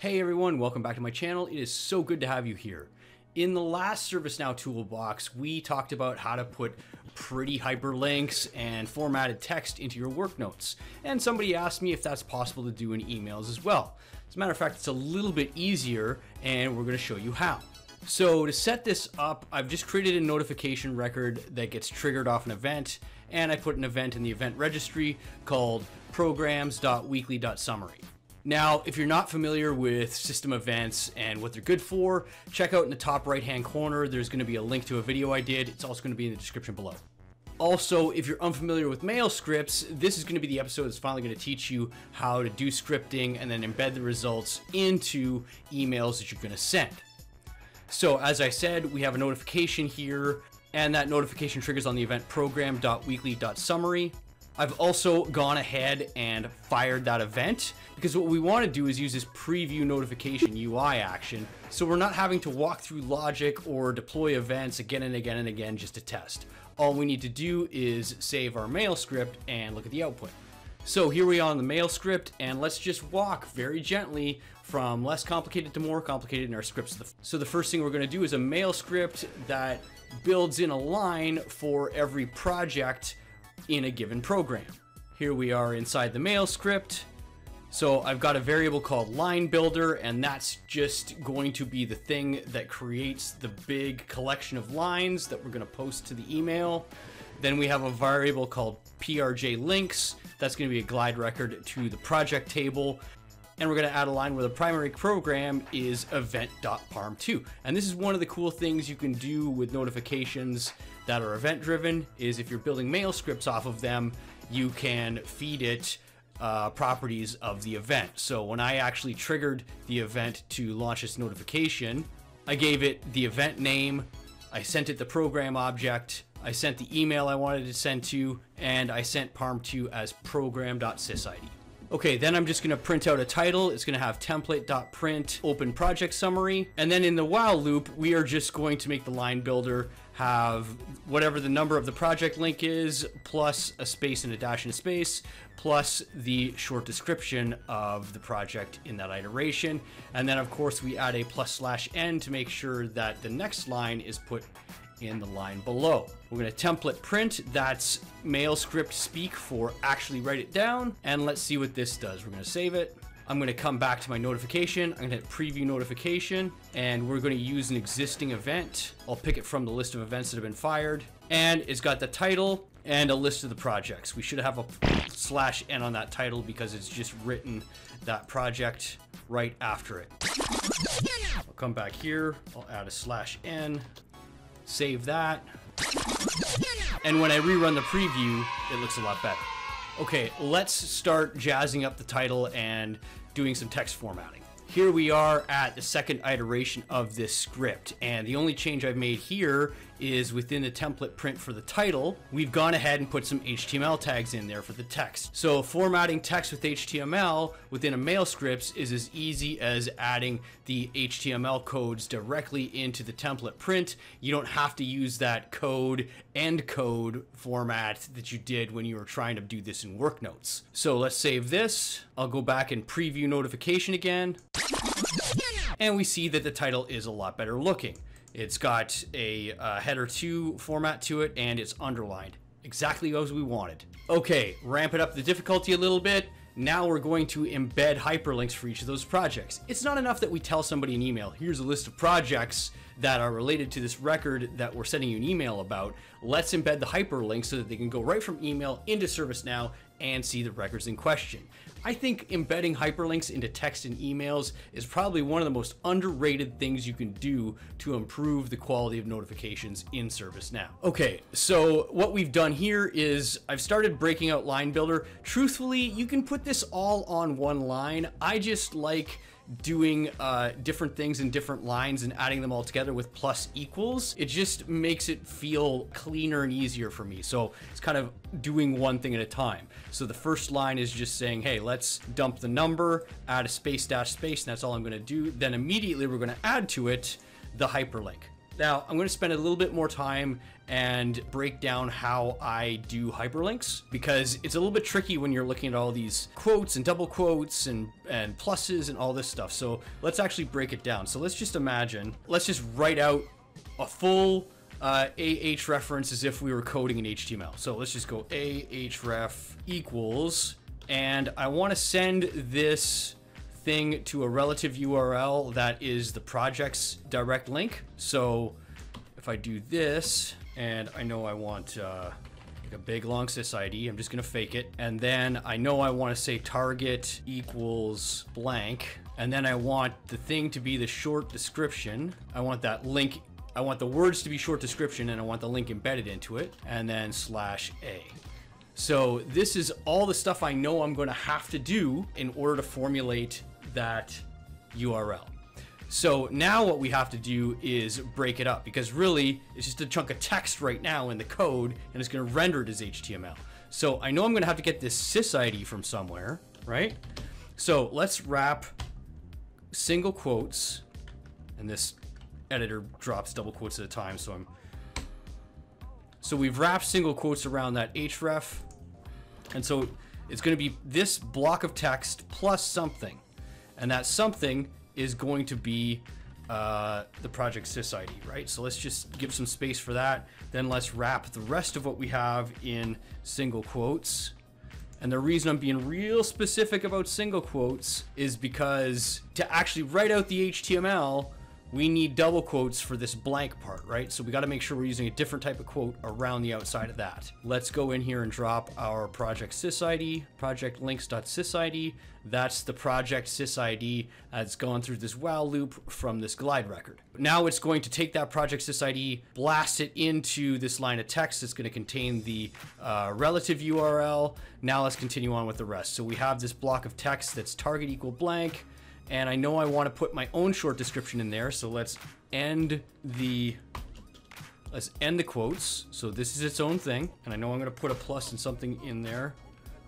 Hey everyone, welcome back to my channel. It is so good to have you here. In the last ServiceNow toolbox, we talked about how to put pretty hyperlinks and formatted text into your work notes. And somebody asked me if that's possible to do in emails as well. As a matter of fact, it's a little bit easier and we're gonna show you how. So to set this up, I've just created a notification record that gets triggered off an event and I put an event in the event registry called programs.weekly.summary. Now, if you're not familiar with system events and what they're good for, check out in the top right hand corner, there's gonna be a link to a video I did. It's also gonna be in the description below. Also, if you're unfamiliar with mail scripts, this is gonna be the episode that's finally gonna teach you how to do scripting and then embed the results into emails that you're gonna send. So as I said, we have a notification here and that notification triggers on the event program.weekly.summary. I've also gone ahead and fired that event because what we want to do is use this preview notification UI action so we're not having to walk through logic or deploy events again and again and again just to test. All we need to do is save our mail script and look at the output. So here we are on the mail script and let's just walk very gently from less complicated to more complicated in our scripts. So the first thing we're going to do is a mail script that builds in a line for every project in a given program. Here we are inside the mail script. So I've got a variable called line builder and that's just going to be the thing that creates the big collection of lines that we're going to post to the email. Then we have a variable called PRJ links. That's going to be a glide record to the project table. And we're going to add a line where the primary program is event.parm2. And this is one of the cool things you can do with notifications that are event driven is if you're building mail scripts off of them, you can feed it uh, properties of the event. So when I actually triggered the event to launch this notification, I gave it the event name, I sent it the program object, I sent the email I wanted to send to, and I sent parm2 as program.sysid. Okay, then I'm just gonna print out a title. It's gonna have template.print open project summary. And then in the while loop, we are just going to make the line builder have whatever the number of the project link is, plus a space and a dash and a space, plus the short description of the project in that iteration. And then of course we add a plus slash n to make sure that the next line is put in the line below. We're to template print. That's mail script speak for actually write it down. And let's see what this does. We're to save it. I'm to come back to my notification. I'm to hit preview notification and we're to use an existing event. I'll pick it from the list of events that have been fired and it's got the title and a list of the projects. We should have a slash n on that title because it's just written that project right after it. I'll come back here. I'll add a slash n Save that. And when I rerun the preview, it looks a lot better. Okay, let's start jazzing up the title and doing some text formatting. Here we are at the second iteration of this script, and the only change I've made here is within the template print for the title, we've gone ahead and put some HTML tags in there for the text. So formatting text with HTML within a mail scripts is as easy as adding the HTML codes directly into the template print. You don't have to use that code end code format that you did when you were trying to do this in work notes. So let's save this. I'll go back and preview notification again. And we see that the title is a lot better looking. It's got a uh, header 2 format to it and it's underlined. Exactly as we wanted. Okay, ramp it up the difficulty a little bit. Now we're going to embed hyperlinks for each of those projects. It's not enough that we tell somebody an email, here's a list of projects that are related to this record that we're sending you an email about. Let's embed the hyperlink so that they can go right from email into ServiceNow and see the records in question. I think embedding hyperlinks into text and emails is probably one of the most underrated things you can do to improve the quality of notifications in ServiceNow. Okay, so what we've done here is I've started breaking out line builder. Truthfully, you can put this all on one line. I just like doing uh, different things in different lines and adding them all together with plus equals, it just makes it feel cleaner and easier for me. So it's kind of doing one thing at a time. So the first line is just saying, hey, let's dump the number, add a space dash space, and that's all I'm gonna do. Then immediately we're gonna add to it the hyperlink. Now, I'm going to spend a little bit more time and break down how I do hyperlinks because it's a little bit tricky when you're looking at all these quotes and double quotes and, and pluses and all this stuff. So let's actually break it down. So let's just imagine, let's just write out a full uh, AH reference as if we were coding in HTML. So let's just go AHREF equals, and I want to send this thing to a relative URL that is the project's direct link. So if I do this, and I know I want uh, like a big long sys I'm just gonna fake it. And then I know I wanna say target equals blank. And then I want the thing to be the short description. I want that link I want the words to be short description and I want the link embedded into it and then slash A. So this is all the stuff I know I'm going to have to do in order to formulate that URL. So now what we have to do is break it up because really it's just a chunk of text right now in the code and it's going to render it as HTML. So I know I'm going to have to get this sys from somewhere, right? So let's wrap single quotes and this editor drops double quotes at a time. So I'm, so we've wrapped single quotes around that href. And so it's going to be this block of text plus something. And that something is going to be uh, the project sys ID, right? So let's just give some space for that. Then let's wrap the rest of what we have in single quotes. And the reason I'm being real specific about single quotes is because to actually write out the HTML, we need double quotes for this blank part, right? So we got to make sure we're using a different type of quote around the outside of that. Let's go in here and drop our project sys project links.sysid. That's the project sys that's gone through this while loop from this glide record. Now it's going to take that project sys blast it into this line of text that's going to contain the uh, relative URL. Now let's continue on with the rest. So we have this block of text that's target equal blank and I know I want to put my own short description in there, so let's end the let's end the quotes. So this is its own thing, and I know I'm going to put a plus and something in there.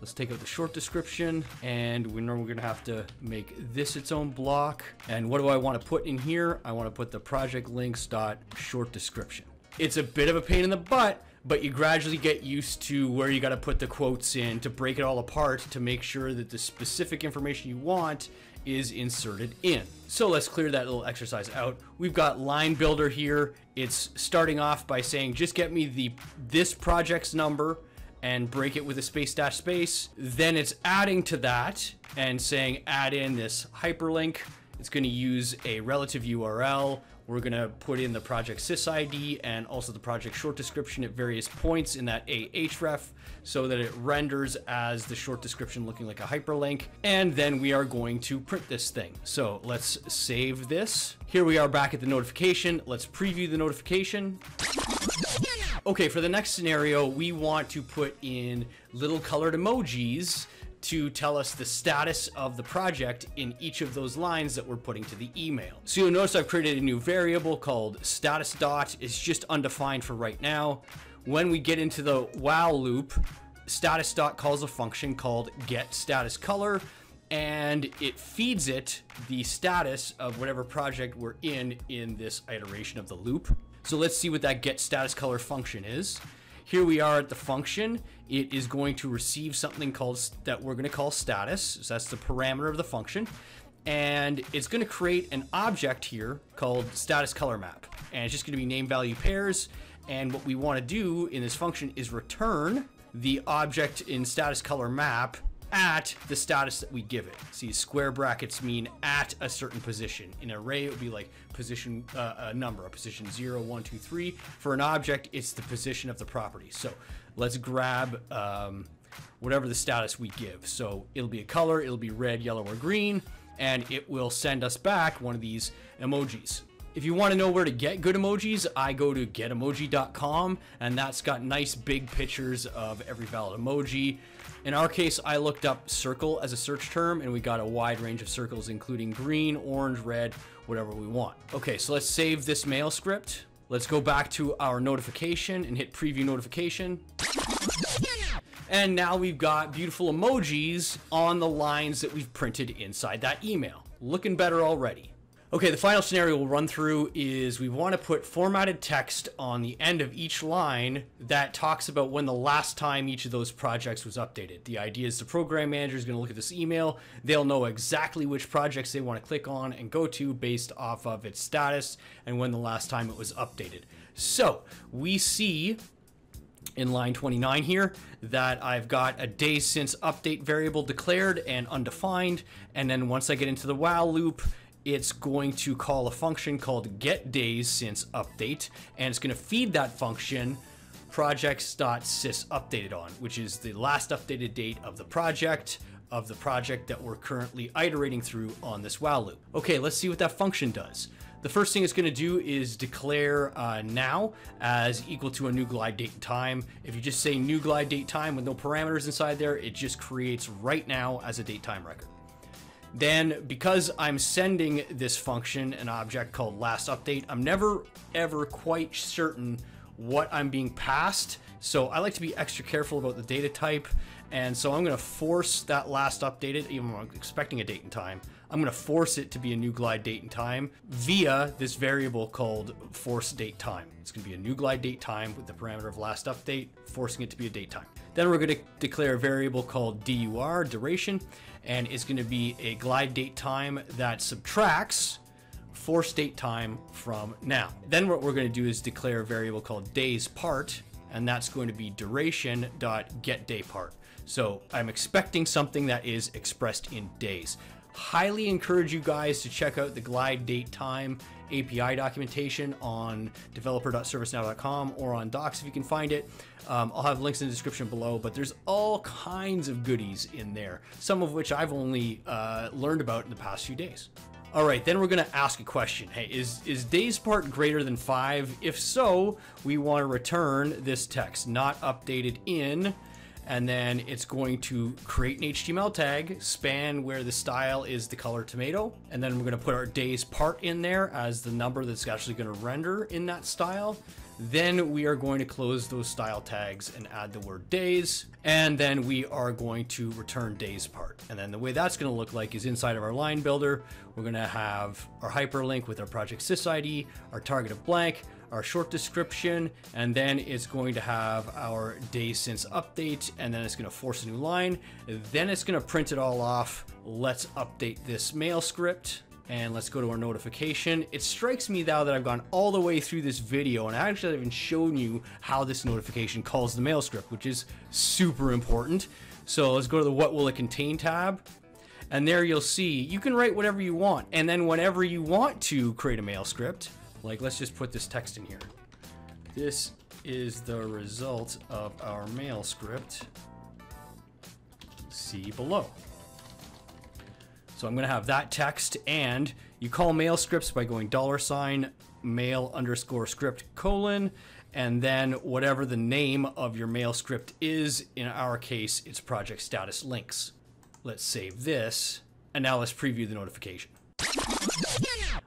Let's take out the short description, and we know we're going to have to make this its own block. And what do I want to put in here? I want to put the project links dot short description. It's a bit of a pain in the butt, but you gradually get used to where you got to put the quotes in to break it all apart to make sure that the specific information you want is inserted in. So let's clear that little exercise out. We've got line builder here. It's starting off by saying, just get me the this project's number and break it with a space dash space. Then it's adding to that and saying add in this hyperlink. It's going to use a relative URL we're to put in the project sys ID and also the project short description at various points in that ahref so that it renders as the short description looking like a hyperlink. And then we are going to print this thing. So let's save this. Here we are back at the notification. Let's preview the notification. Okay, for the next scenario, we want to put in little colored emojis to tell us the status of the project in each of those lines that we're putting to the email. So you'll notice I've created a new variable called status dot. It's just undefined for right now. When we get into the while loop, status dot calls a function called get status color and it feeds it the status of whatever project we're in in this iteration of the loop. So let's see what that get status color function is. Here we are at the function. It is going to receive something called that we're going to call status. So that's the parameter of the function. And it's going to create an object here called status color map. And it's just going to be name value pairs. And what we want to do in this function is return the object in status color map at the status that we give it. See, square brackets mean at a certain position. In an array, it would be like position, uh, a number, a position 0, 1, 2, 3. For an object, it's the position of the property. So let's grab um, whatever the status we give. So it'll be a color, it'll be red, yellow, or green, and it will send us back one of these emojis. If you want to know where to get good emojis, I go to getemoji.com, and that's got nice big pictures of every valid emoji. In our case, I looked up circle as a search term and we got a wide range of circles, including green, orange, red, whatever we want. Okay, so let's save this mail script. Let's go back to our notification and hit preview notification. And now we've got beautiful emojis on the lines that we've printed inside that email. Looking better already. Okay, the final scenario we'll run through is we want to put formatted text on the end of each line that talks about when the last time each of those projects was updated. The idea is the program manager is going to look at this email. They'll know exactly which projects they want to click on and go to based off of its status and when the last time it was updated. So we see in line 29 here that I've got a days since update variable declared and undefined. And then once I get into the while loop, it's going to call a function called get days since update, and it's going to feed that function projects.sys updated on, which is the last updated date of the project of the project that we're currently iterating through on this while loop. Okay, let's see what that function does. The first thing it's going to do is declare uh, now as equal to a new glide date and time. If you just say new glide date time with no parameters inside there, it just creates right now as a date time record. Then, because I'm sending this function an object called last update, I'm never ever quite certain what I'm being passed. So I like to be extra careful about the data type. And so I'm going to force that last updated, even when I'm expecting a date and time, I'm going to force it to be a new glide date and time via this variable called force date time. It's going to be a new glide date time with the parameter of last update, forcing it to be a date time. Then we're going to declare a variable called dur, duration, and it's going to be a glide date time that subtracts force date time from now. Then what we're going to do is declare a variable called days part, and that's going to be duration dot get day part. So I'm expecting something that is expressed in days highly encourage you guys to check out the glide date time API documentation on developer.servicenow.com or on docs if you can find it. Um, I'll have links in the description below, but there's all kinds of goodies in there, some of which I've only uh, learned about in the past few days. All right, then we're going to ask a question. Hey, is, is days part greater than five? If so, we want to return this text, not updated in and then it's going to create an HTML tag, span where the style is the color tomato, and then we're going to put our days part in there as the number that's actually going to render in that style. Then we are going to close those style tags and add the word days, and then we are going to return days part. And then the way that's going to look like is inside of our line builder, we're going to have our hyperlink with our project sys ID, our target of blank, our short description, and then it's going to have our day since update, and then it's going to force a new line. Then it's going to print it all off. Let's update this mail script. And let's go to our notification. It strikes me now that I've gone all the way through this video and I actually haven't shown you how this notification calls the mail script, which is super important. So let's go to the what will it contain tab. And there you'll see you can write whatever you want. And then whenever you want to create a mail script, like, let's just put this text in here. This is the result of our mail script. See below. So I'm going to have that text, and you call mail scripts by going dollar sign mail underscore script colon, and then whatever the name of your mail script is. In our case, it's project status links. Let's save this, and now let's preview the notification.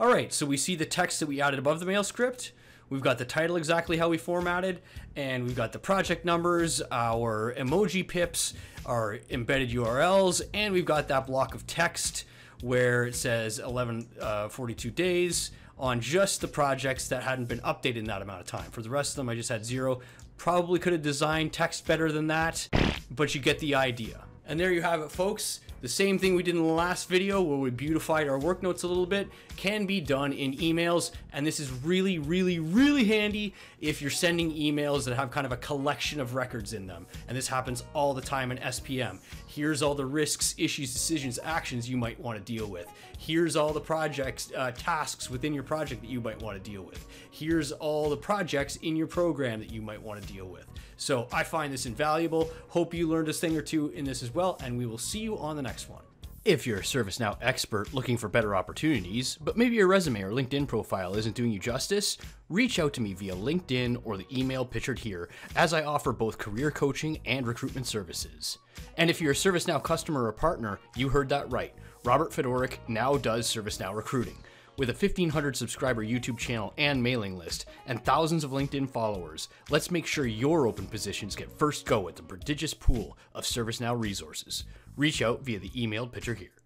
All right, so we see the text that we added above the mail script. We've got the title exactly how we formatted, and we've got the project numbers, our emoji pips, our embedded URLs, and we've got that block of text where it says 1142 uh, days on just the projects that hadn't been updated in that amount of time. For the rest of them, I just had zero. Probably could have designed text better than that, but you get the idea. And there you have it, folks. The same thing we did in the last video where we beautified our work notes a little bit can be done in emails. And this is really, really, really handy if you're sending emails that have kind of a collection of records in them. And this happens all the time in SPM. Here's all the risks, issues, decisions, actions you might want to deal with. Here's all the projects, uh, tasks within your project that you might want to deal with. Here's all the projects in your program that you might want to deal with. So I find this invaluable. Hope you learned a thing or two in this as well, and we will see you on the next one. If you're a ServiceNow expert looking for better opportunities, but maybe your resume or LinkedIn profile isn't doing you justice, reach out to me via LinkedIn or the email pictured here, as I offer both career coaching and recruitment services. And if you're a ServiceNow customer or partner, you heard that right. Robert Fedoruk now does ServiceNow recruiting. With a 1500 subscriber YouTube channel and mailing list, and thousands of LinkedIn followers, let's make sure your open positions get first go at the prodigious pool of ServiceNow resources. Reach out via the emailed picture here.